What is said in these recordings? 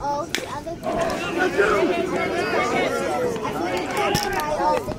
All the other all the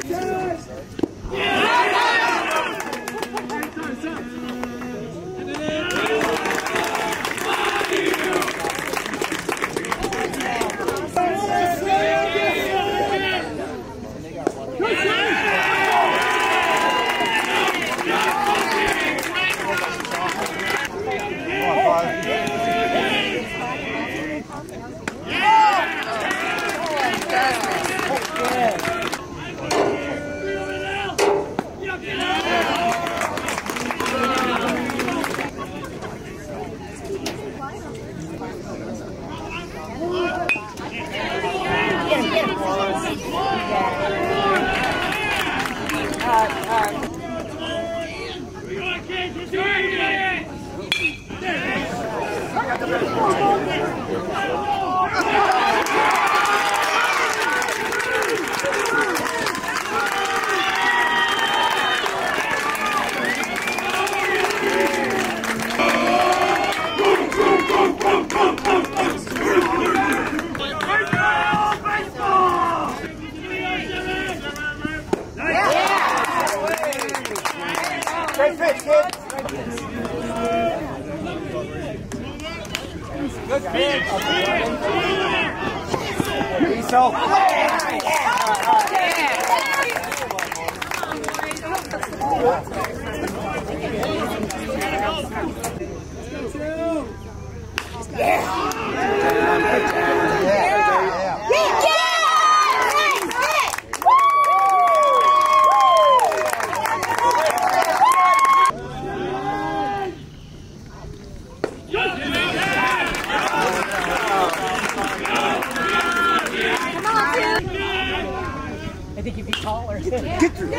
Great pitch, kid. Good pitch. Diesel. Yeah,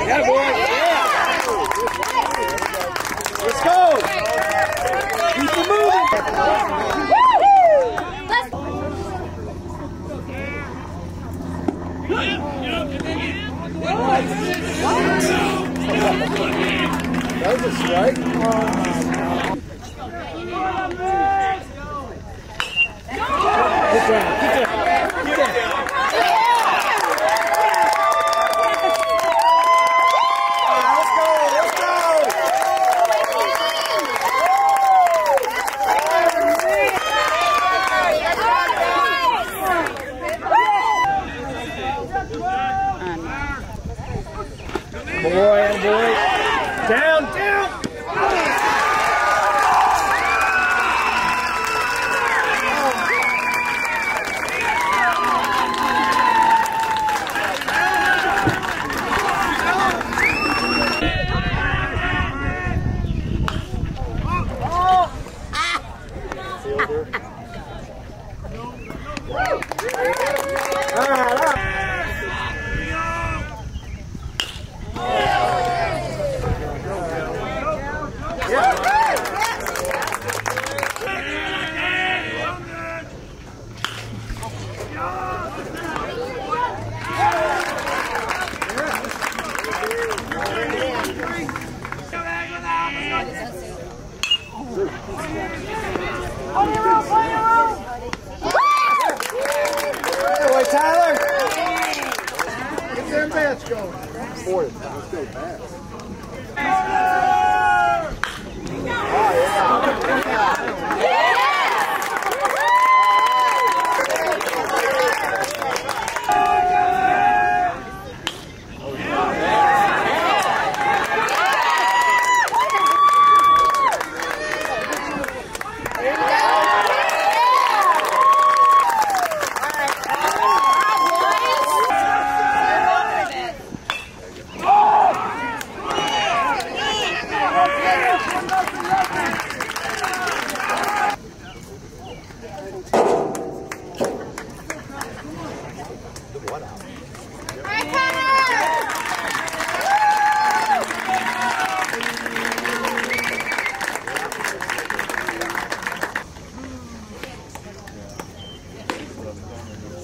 Yeah, boy. Yeah. Let's go. Keep it moving. That was a strike.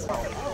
Yeah.